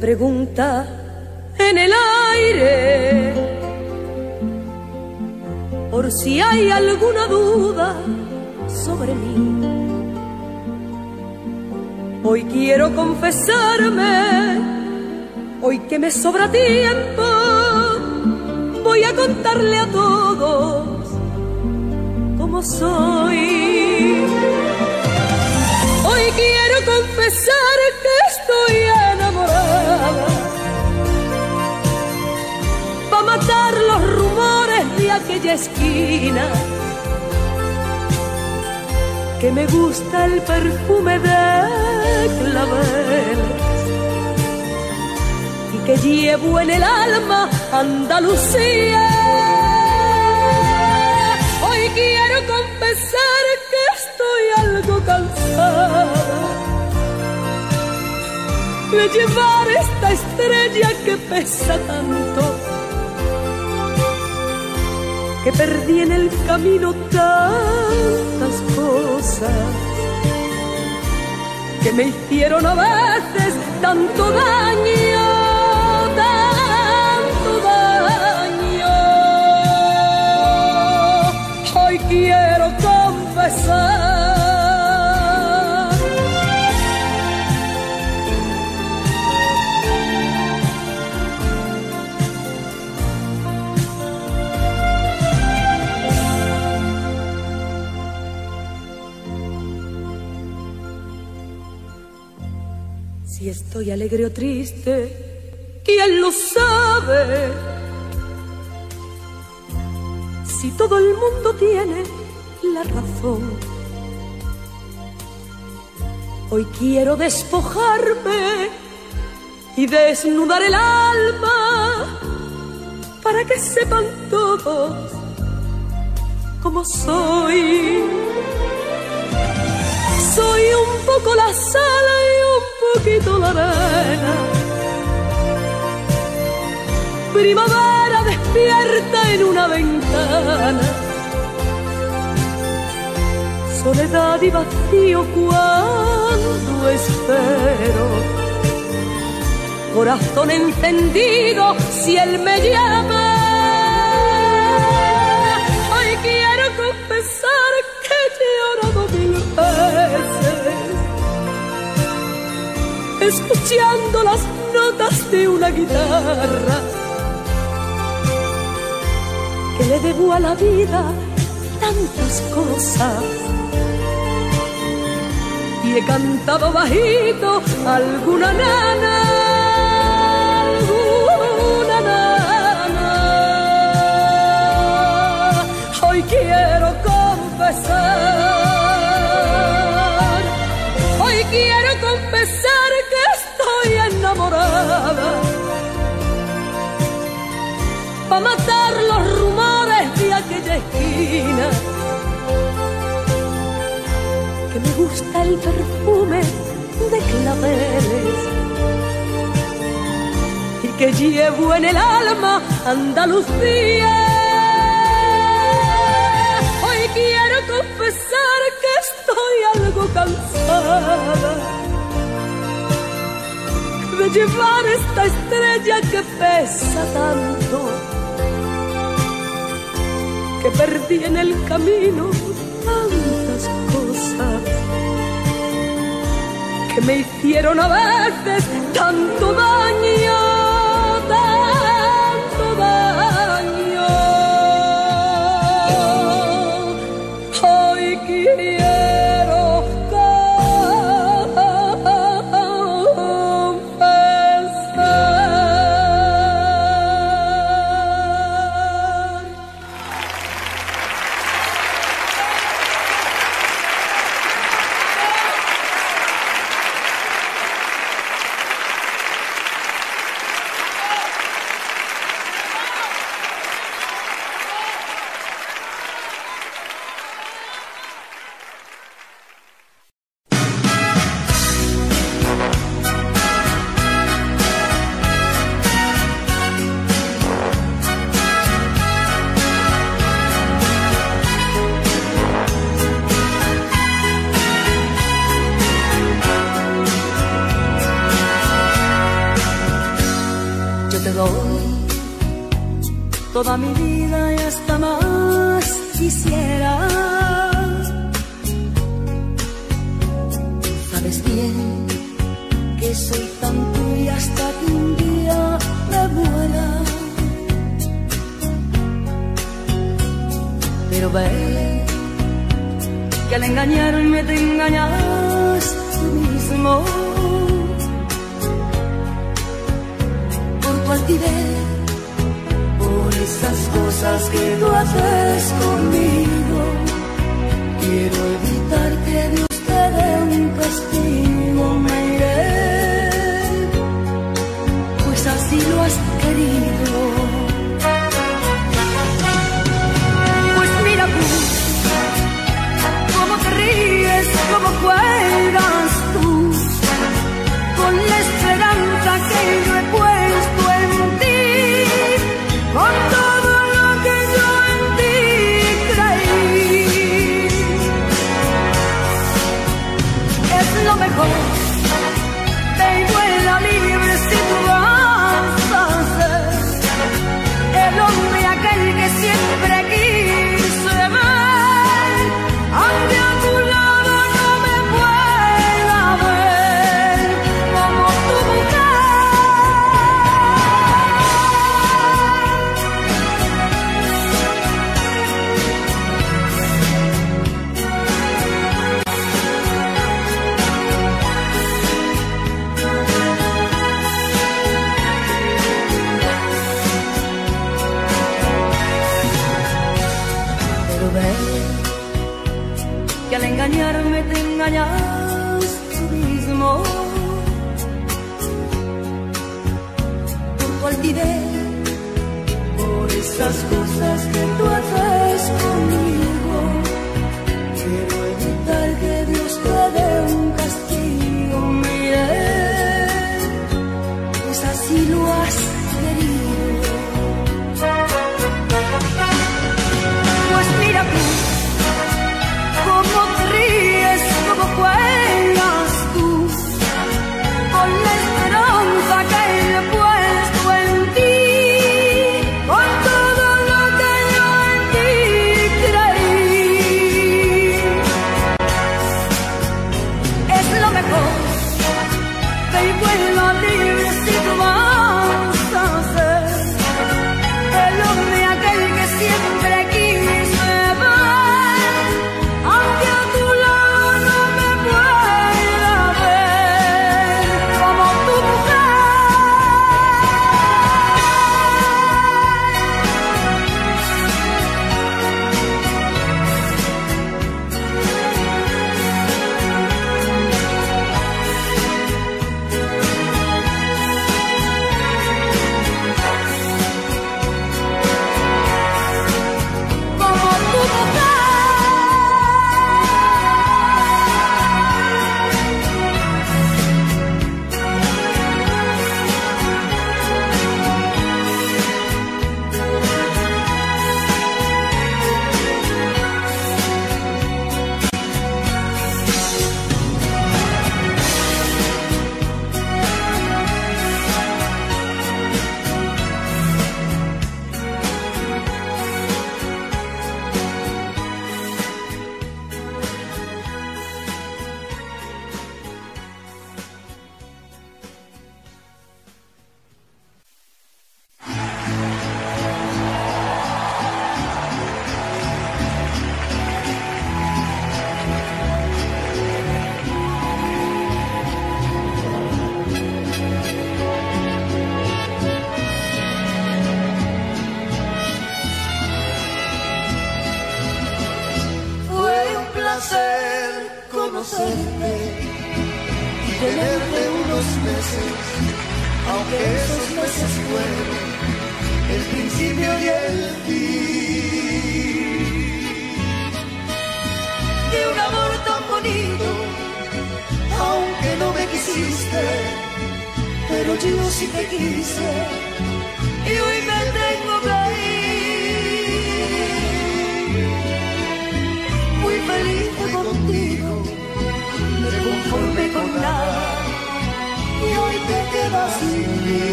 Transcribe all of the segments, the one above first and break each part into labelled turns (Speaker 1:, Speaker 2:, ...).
Speaker 1: pregunta en el aire, por si hay alguna duda sobre mí. Hoy quiero confesarme, hoy que me sobra tiempo, esquina. Que me gusta el perfume de claveles. Y que llevo en el alma Andalucía. Hoy quiero confesar que estoy algo cansada de llevar esta estrella que pesa tanto, que perdí en el camino tantas cosas que me hicieron a veces tanto daño, tanto daño. Hoy quiero confesar. Estoy alegre o triste, ¿quién lo sabe? Si todo el mundo tiene la razón. Hoy quiero despojarme y desnudar el alma para que sepan todos cómo soy. Soy un poco la sal y un poquito la arena. Primavera despierta en una ventana. Soledad y vacío cuando espero. Corazón encendido si él me llama. Escuchando las notas de una guitarra que le debo a la vida tantas cosas. Y he cantado bajito alguna nana alguna nana. Hoy quiero confesar para matar los rumores de aquella esquina que me gusta el perfume de claveles y que llevo en el alma Andalucía. Hoy quiero confesar que estoy algo cansada de llevar esta estrella que pesa tanto que perdí en el camino tantas cosas que me hicieron a veces tanto daño, cosas que tú haces conmigo. Quiero evitar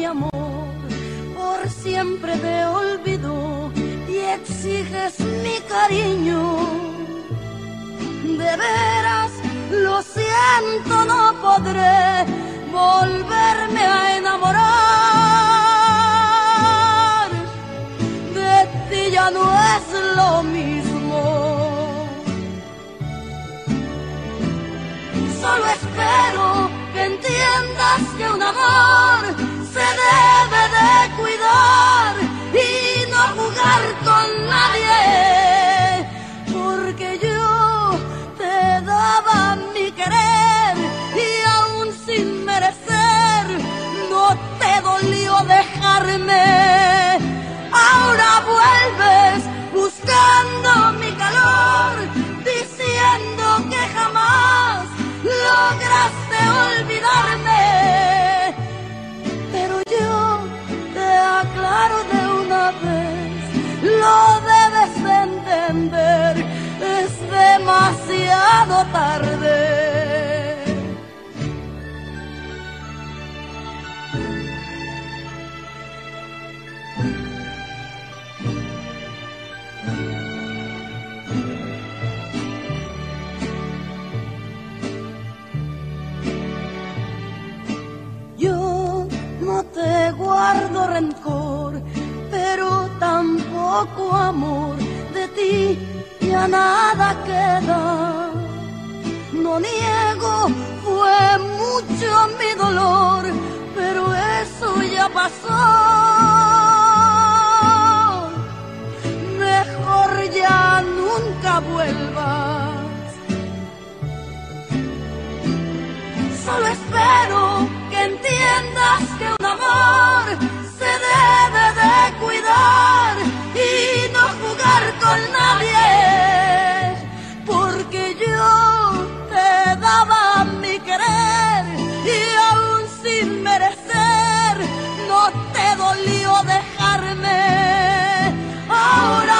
Speaker 1: mi amor por siempre te olvidó y exiges mi cariño. De veras, lo siento, no podré volverme a enamorar. De ti ya no es lo mismo. Solo espero que entiendas que un amor se debe de cuidar y no jugar con nadie. Porque yo te daba mi querer y aún sin merecer no te dolió dejarme. Ahora vuelves buscando mi calor, diciendo que jamás lograste olvidarme. De una vez, lo debes entender, es demasiado tarde. Yo no te guardo rencor, pero tampoco amor. De ti ya nada queda. No niego, fue mucho mi dolor, pero eso ya pasó. Mejor ya nunca vuelvas. Solo espero que entiendas que un amor se debe de cuidar y no jugar con nadie, porque yo te daba mi querer y aún sin merecer no te dolió dejarme. Ahora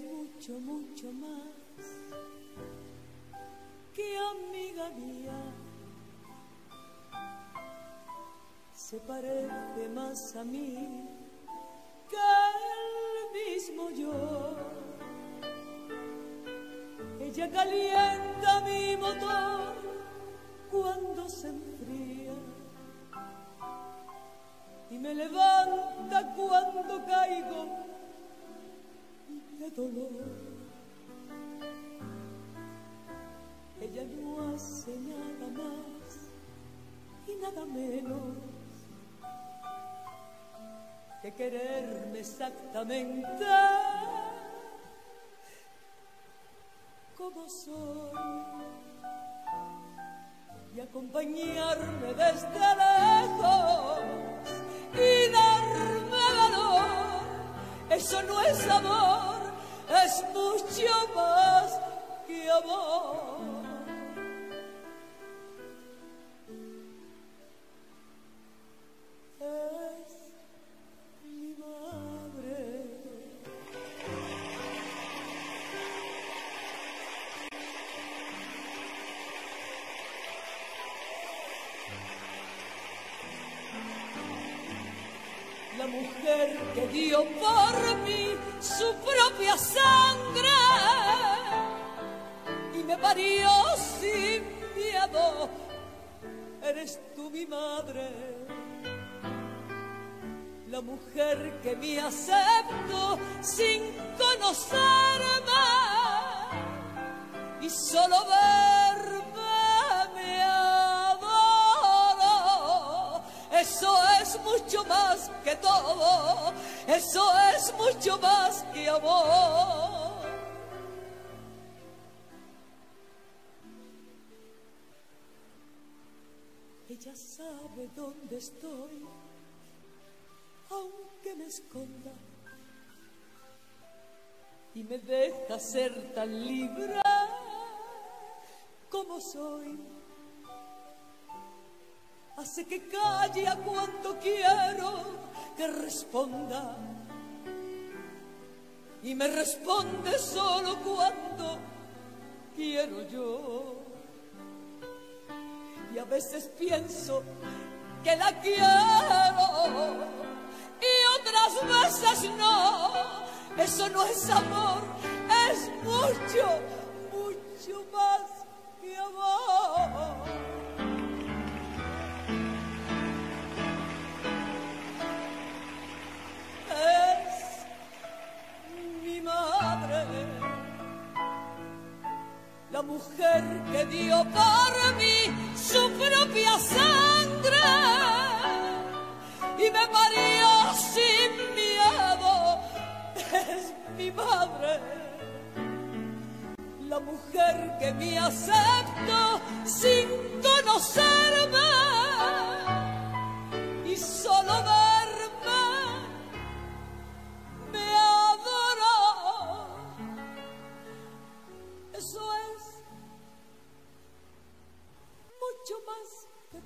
Speaker 1: mucho, mucho más que amiga mía. Se parece más a mí que el mismo yo. Ella calienta mi motor cuando se enfría y me levanta cuando caigo de dolor. Ella no hace nada más y nada menos que quererme exactamente como soy y acompañarme desde lejos y darme valor. Eso no es amor es mucho más que amor. Es mi madre. La mujer que dio por sin miedo. Eres tú mi madre, la mujer que me acepto sin conocerme y solo verme me adoro. Eso es mucho más que todo eso es mucho más que amor. Dónde estoy, aunque me esconda, y me deja ser tan libre como soy. Hace que calle a cuanto quiero que responda y me responde solo cuando quiero yo. Y a veces pienso que la quiero y otras veces no. Eso no es amor, es mucho, la mujer que dio por mí su propia sangre y me parió sin miedo, es mi madre. La mujer que me aceptó sin conocerme y solo verme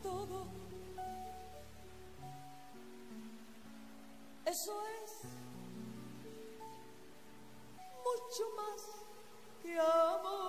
Speaker 1: todo. Eso es mucho más que amor.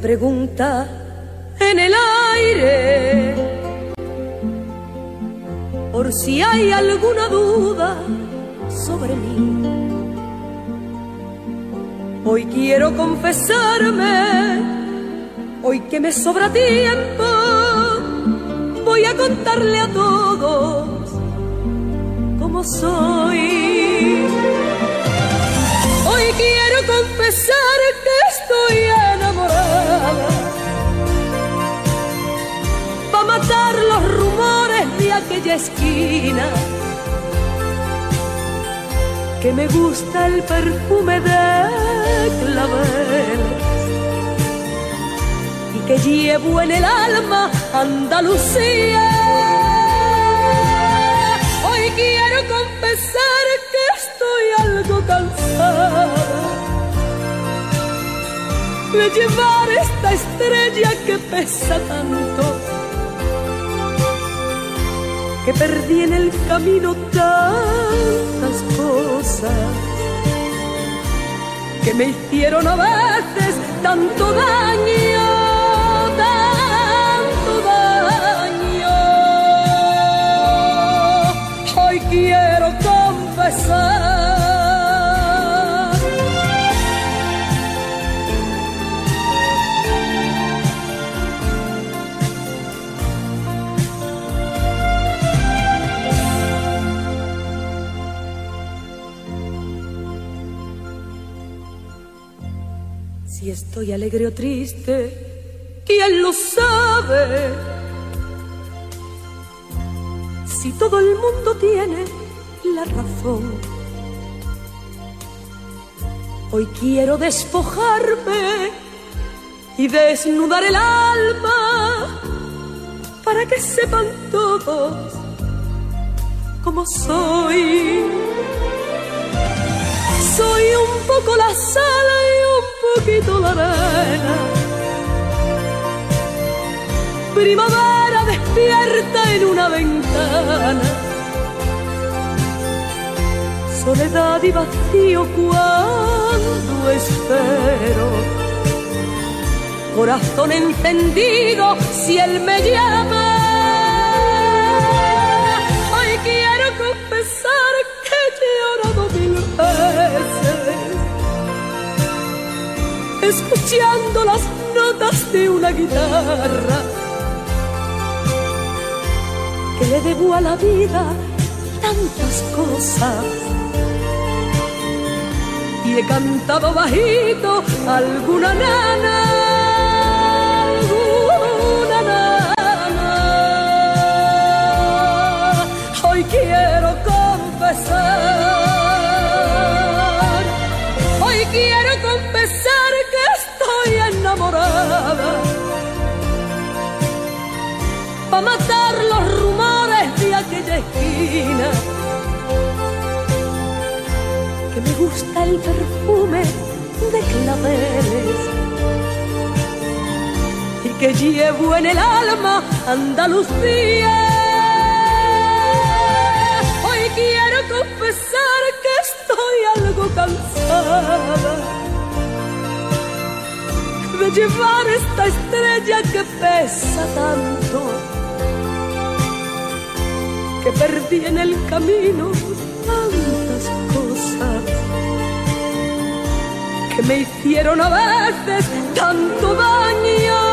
Speaker 1: Pregunta en el aire, por si hay alguna duda sobre mí. Hoy quiero confesarme, hoy que me sobra tiempo, voy a contarle a todos cómo soy. Hoy quiero confesar matar los rumores de aquella esquina. Que me gusta el perfume de claveles. Y que llevo en el alma Andalucía. Hoy quiero confesar que estoy algo cansada de llevar esta estrella que pesa tanto, que perdí en el camino tantas cosas que me hicieron a veces tanto daño, tanto daño. Hoy quiero confesar. Estoy alegre o triste, ¿quién lo sabe? Si todo el mundo tiene la razón. Hoy quiero despojarme y desnudar el alma para que sepan todos cómo soy. Soy un poco la sal y un poquito la arena. Primavera despierta en una ventana. Soledad y vacío cuando espero. Corazón encendido si él me llama. Hoy quiero escuchando las notas de una guitarra que le debo a la vida tantas cosas. Y he cantado bajito alguna nana alguna nana. Hoy quiero confesar hoy quiero gusta el perfume de claveles y que llevo en el alma Andalucía. Hoy quiero confesar que estoy algo cansada de llevar esta estrella que pesa tanto, que perdí en el camino me hicieron a veces tanto daño,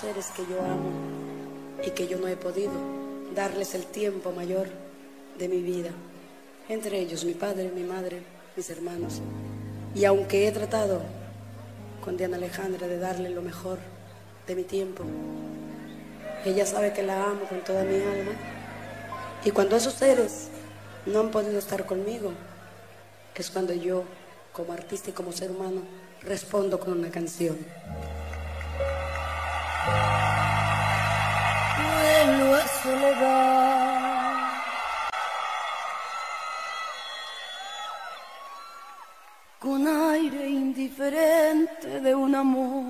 Speaker 2: seres que yo amo y que yo no he podido darles el tiempo mayor de mi vida. Entre ellos mi padre, mi madre, mis hermanos. Y aunque he tratado con Diana Alejandra de darle lo mejor de mi tiempo, ella sabe que la amo con toda mi alma. Y cuando esos seres no han podido estar conmigo, es cuando yo, como artista y como ser humano, respondo con una canción.
Speaker 1: Vuelo a soledad. Con aire indiferente de un amor.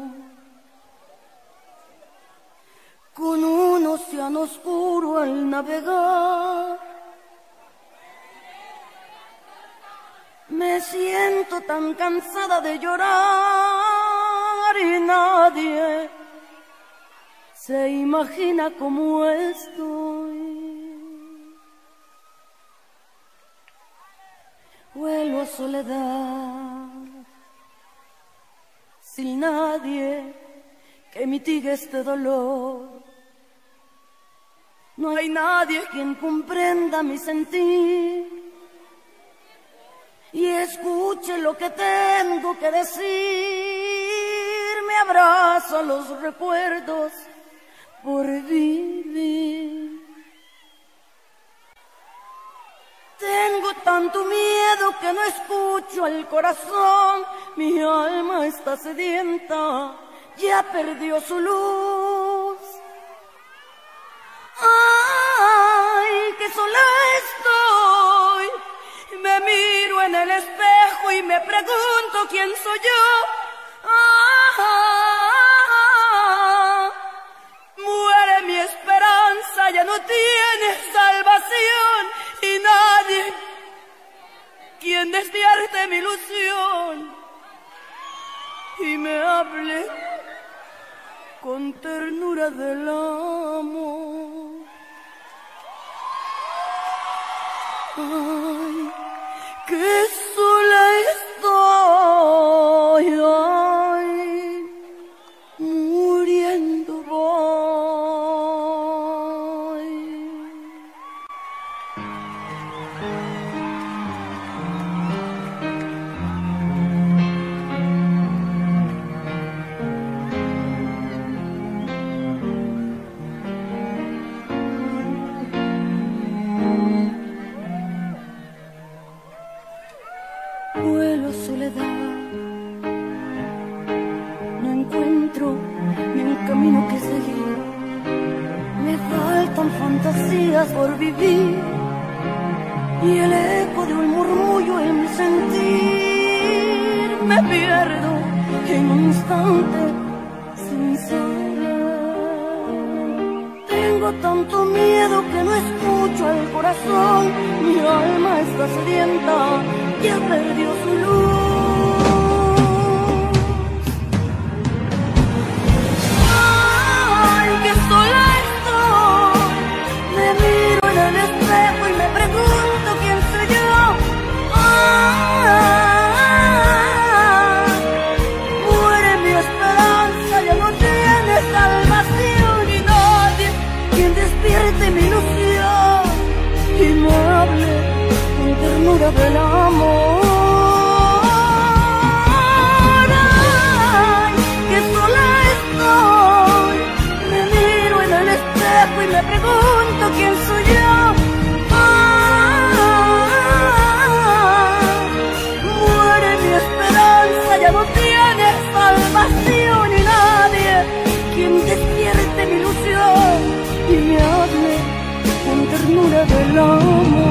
Speaker 1: Con un océano oscuro al navegar. Me siento tan cansada de llorar y nadie se imagina cómo estoy. Vuelvo a soledad, sin nadie que mitigue este dolor. No hay nadie quien comprenda mi sentir y escuche lo que tengo que decir. Me abrazo a los recuerdos por vivir. Tengo tanto miedo que no escucho al corazón, mi alma está sedienta, ya perdió su luz. Ay, que sola estoy, me miro en el espejo y me pregunto quién soy yo. Ya no tiene salvación y nadie quien despierte mi ilusión y me hable con ternura del amor. Ay, que ternura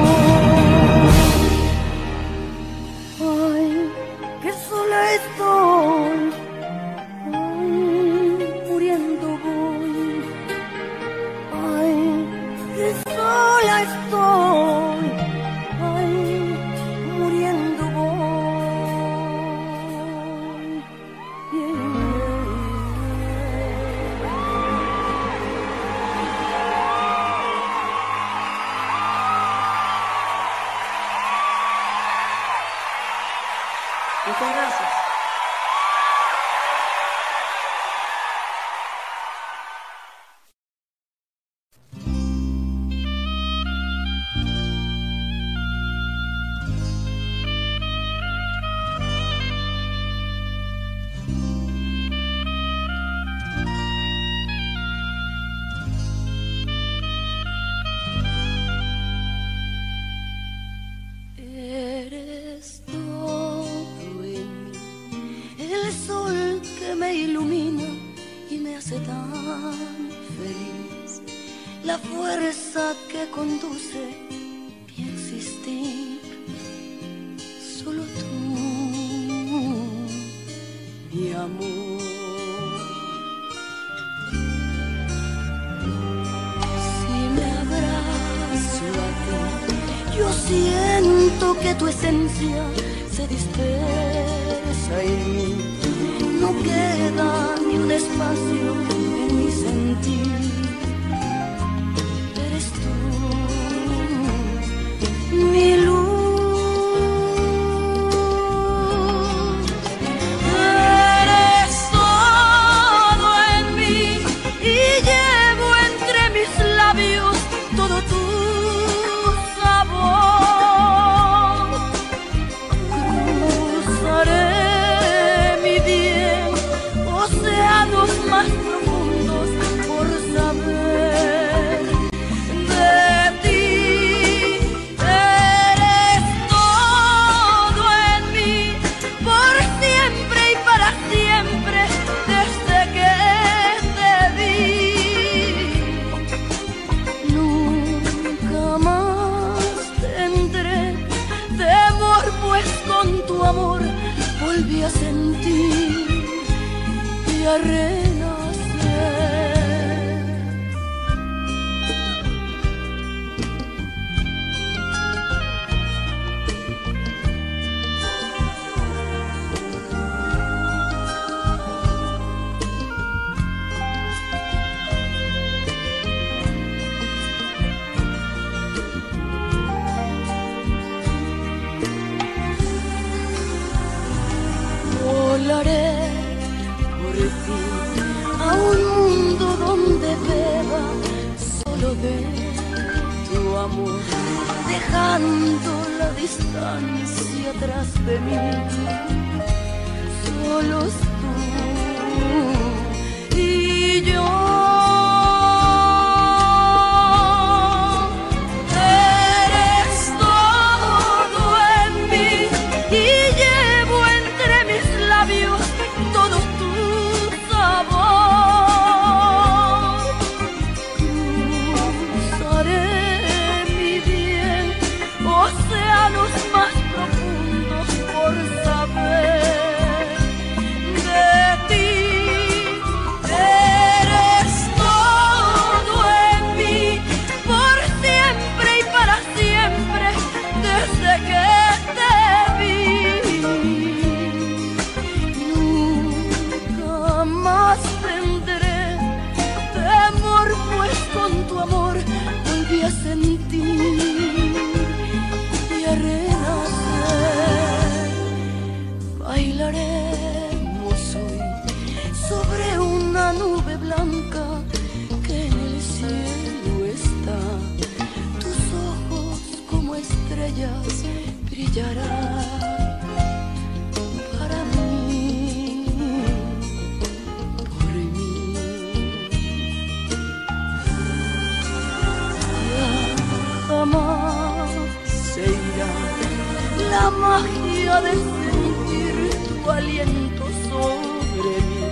Speaker 1: la magia de sentir tu aliento sobre mí,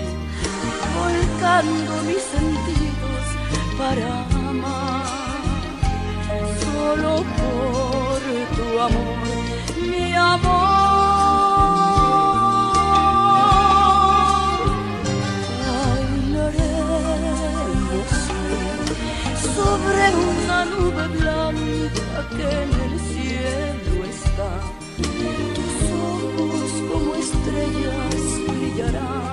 Speaker 1: volcando mis sentidos para amar, solo por tu amor, mi amor. Bailaremos sobre una nube blanca que en el cielo está estrellas brillarán.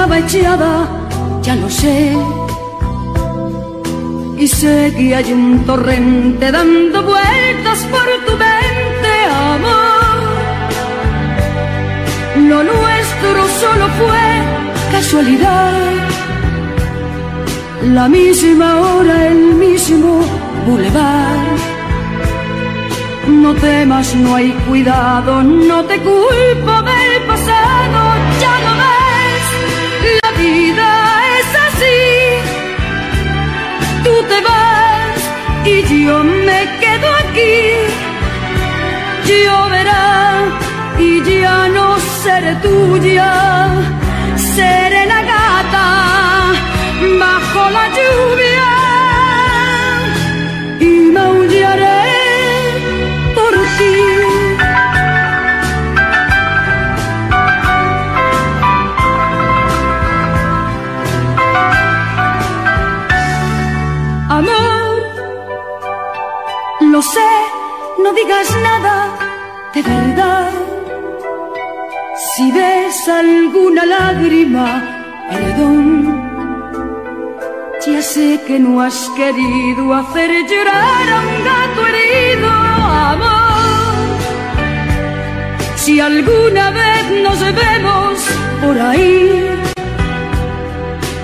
Speaker 1: Estaba echada, ya lo sé. Y que hay un torrente dando vueltas por tu mente, amor. Lo nuestro solo fue casualidad. La misma hora, el mismo boulevard no temas, no hay cuidado, no te culpo yo me quedo aquí. Lloverá y ya no seré tuya, seré la gata bajo la lluvia Lo sé, no digas nada de verdad. Si ves alguna lágrima, perdón. Ya sé que no has querido hacer llorar a un gato herido, amor. Si alguna vez nos vemos por ahí,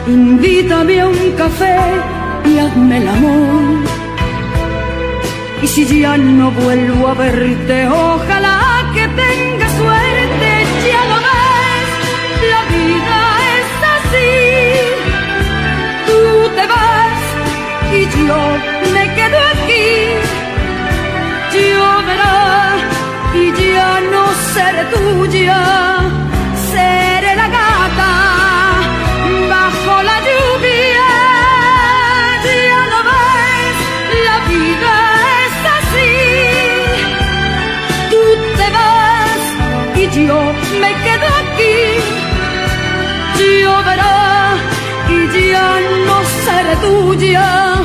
Speaker 1: invítame a un café y hazme el amor y si ya no vuelvo a verte, ojalá que tenga suerte, ya lo ves, la vida es así. Tú te vas y yo me quedo aquí. Lloverá y ya no seré tuya, tuya,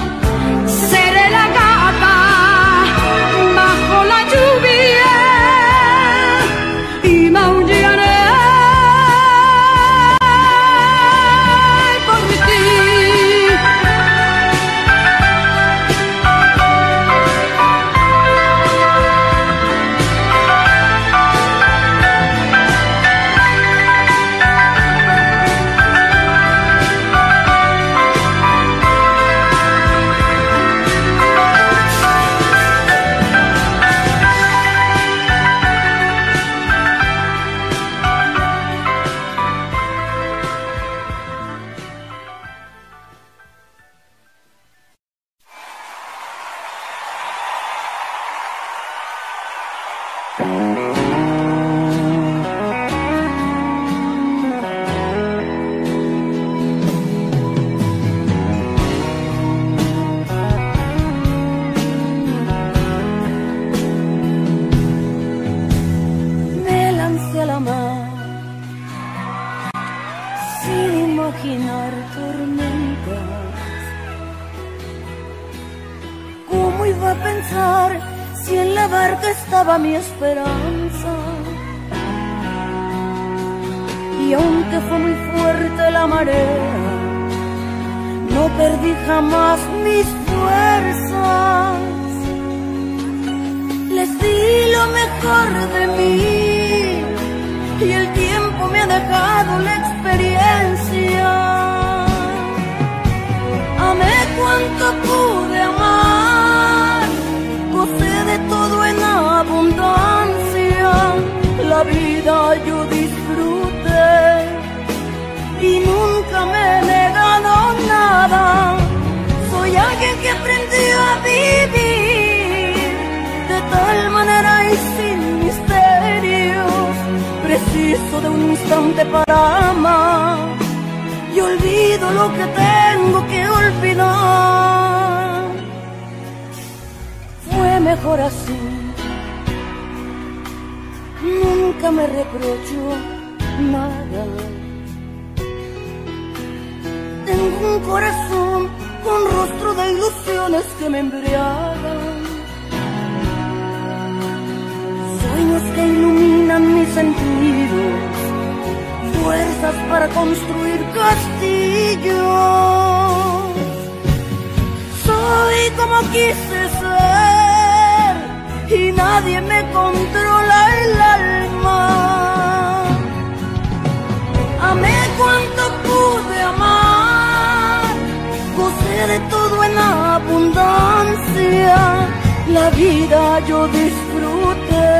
Speaker 1: La
Speaker 3: vida yo disfruté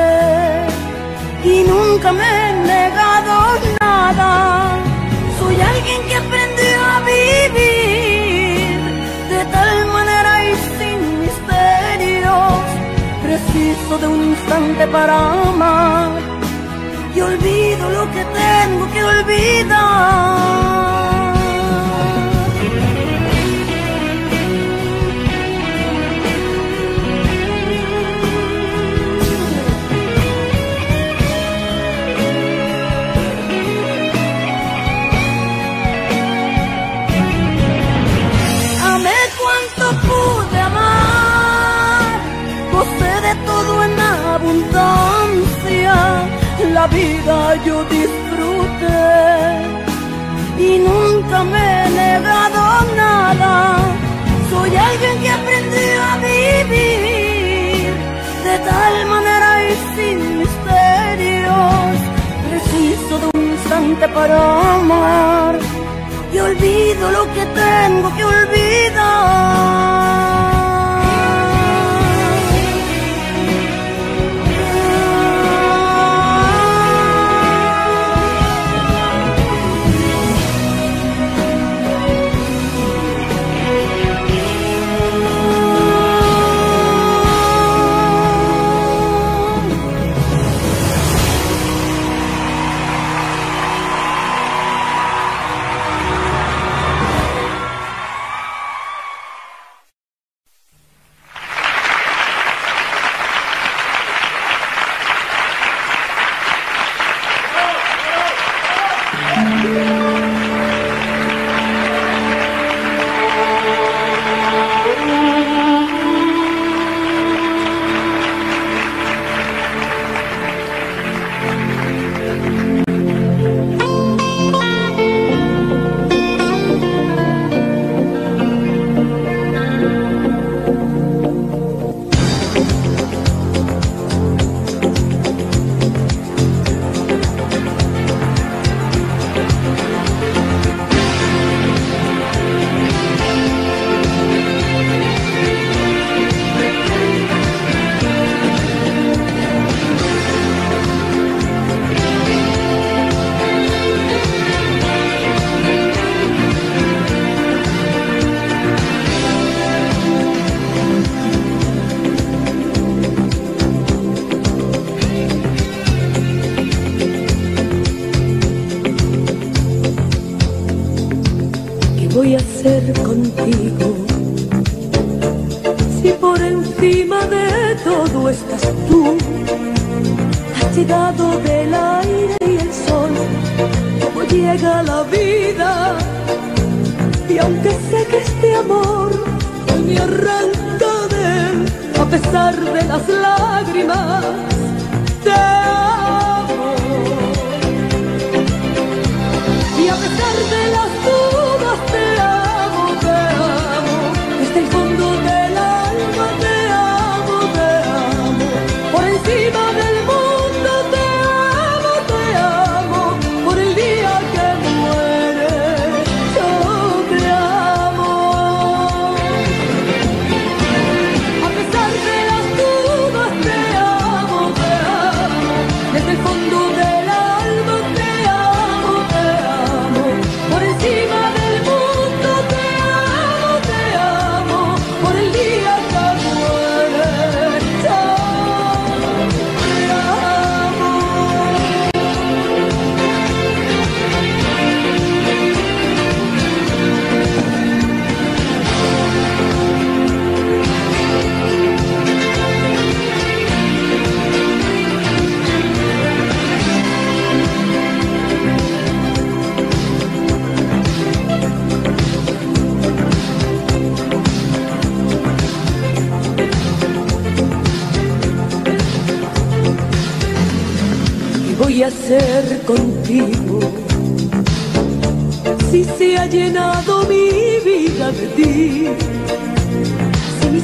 Speaker 3: y nunca me he negado nada. Soy alguien que aprendió a vivir de tal manera y sin misterios. Preciso de un instante para amar y olvido lo que tengo que olvidar.
Speaker 1: Abundancia, la vida yo disfruté y nunca me he negado nada. Soy alguien que aprendió a vivir de tal manera y sin misterios. Preciso de un instante para amar y olvido lo que tengo que olvidar.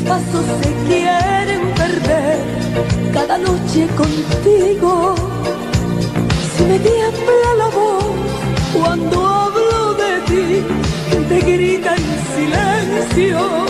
Speaker 1: Pasos se quieren perder cada noche contigo, si me tiembla la voz cuando hablo de ti, te grita en silencio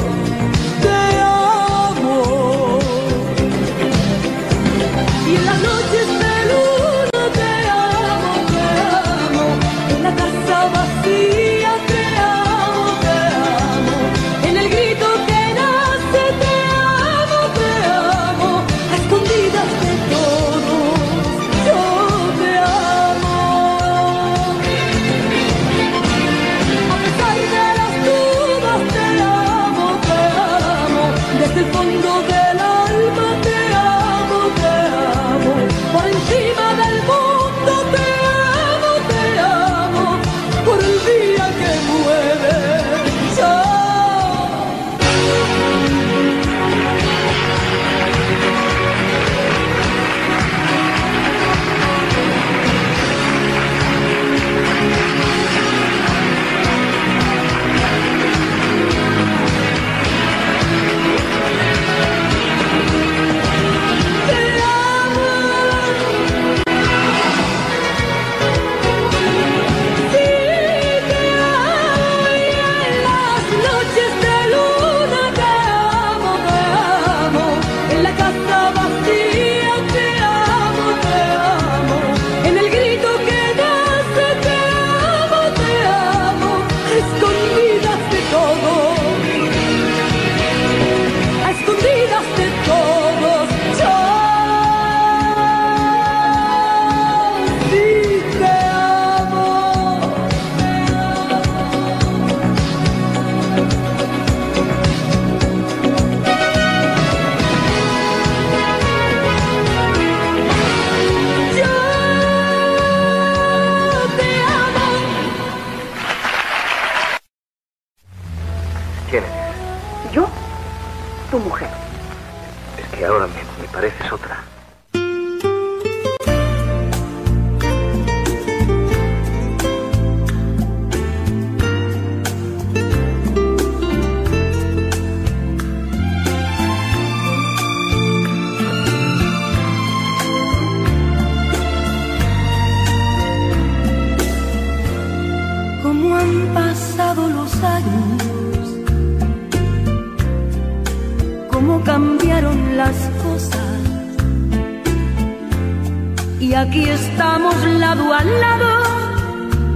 Speaker 1: aquí estamos lado a lado,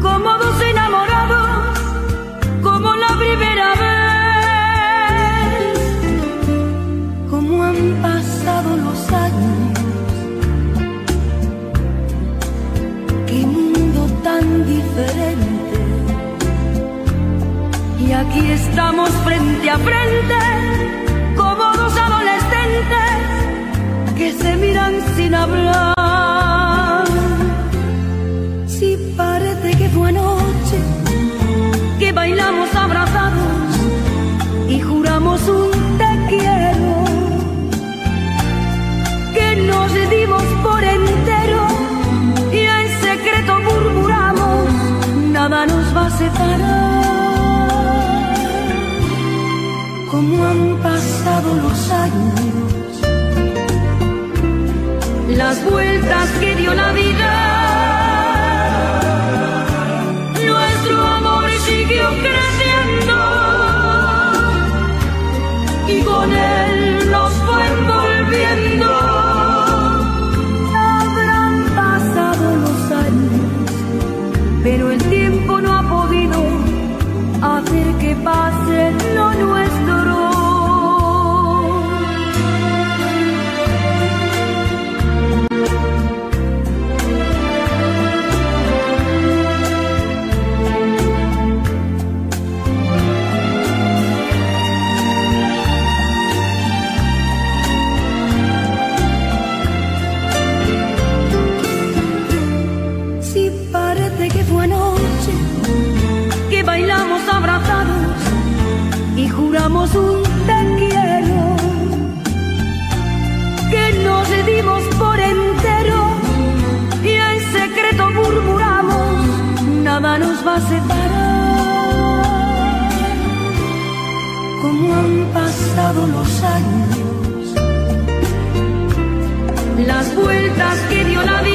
Speaker 1: como dos enamorados, como la primera vez. Como han pasado los años, qué mundo tan diferente. Y aquí estamos frente a frente, cómodos adolescentes que se miran sin hablar. separar. Como han pasado los años, las vueltas que dio la vida. nada nos va a separar. Como han pasado los años, las vueltas que dio la vida.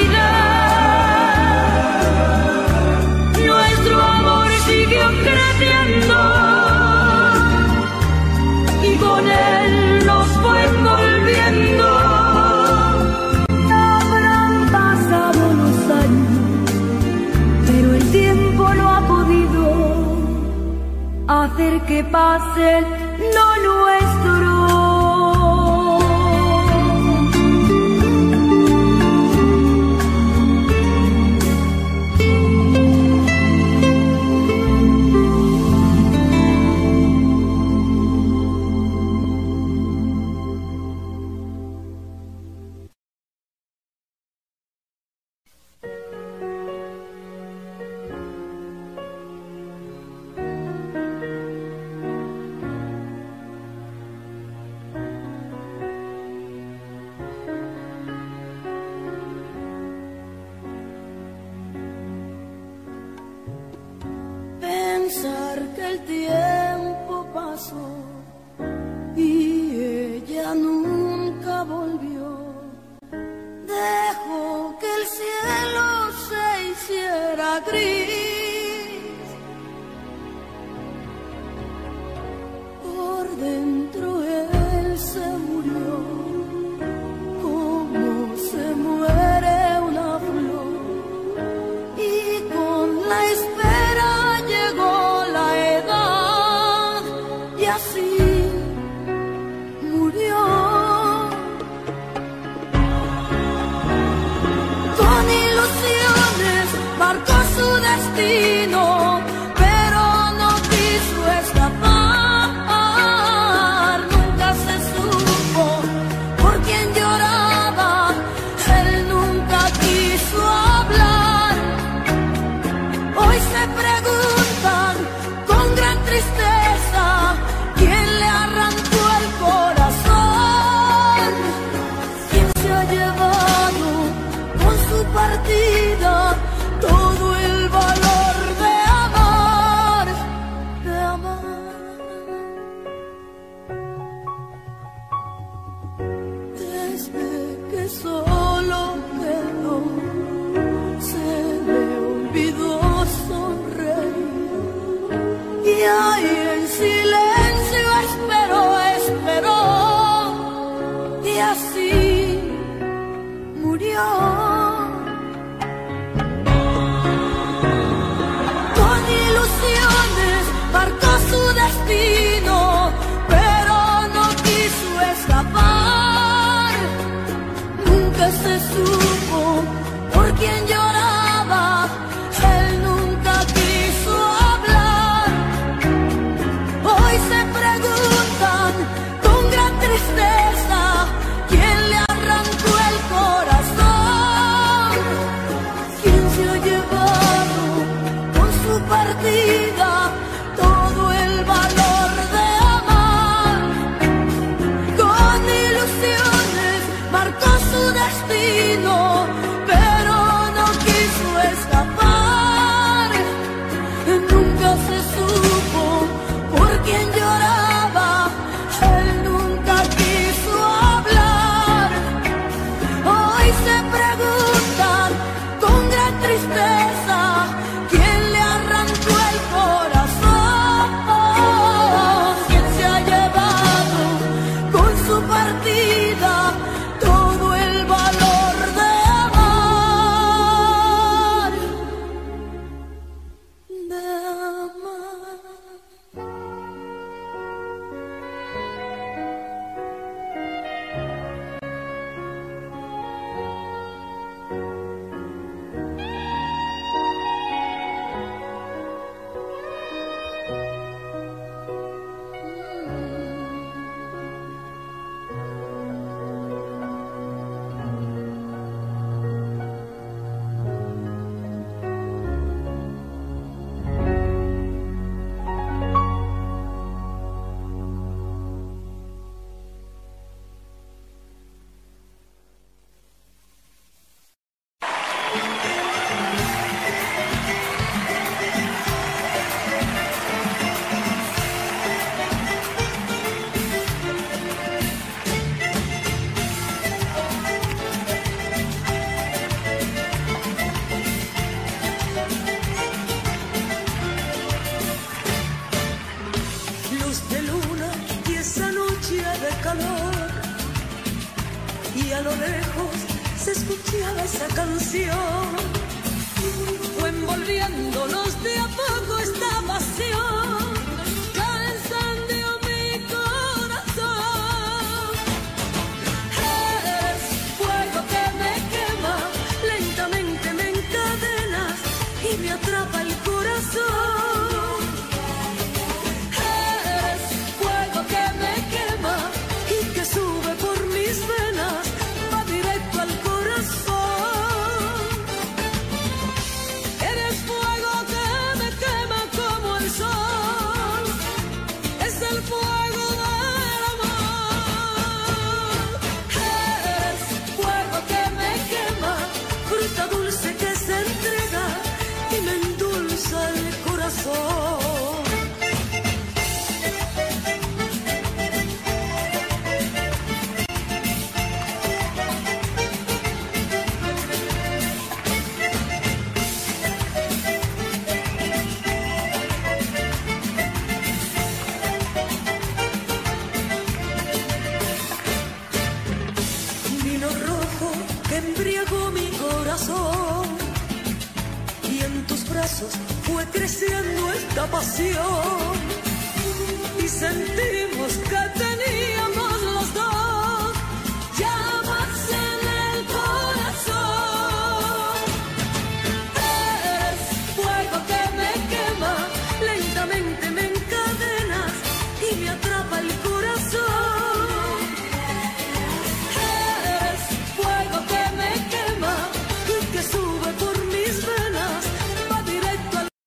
Speaker 1: que pase perdido.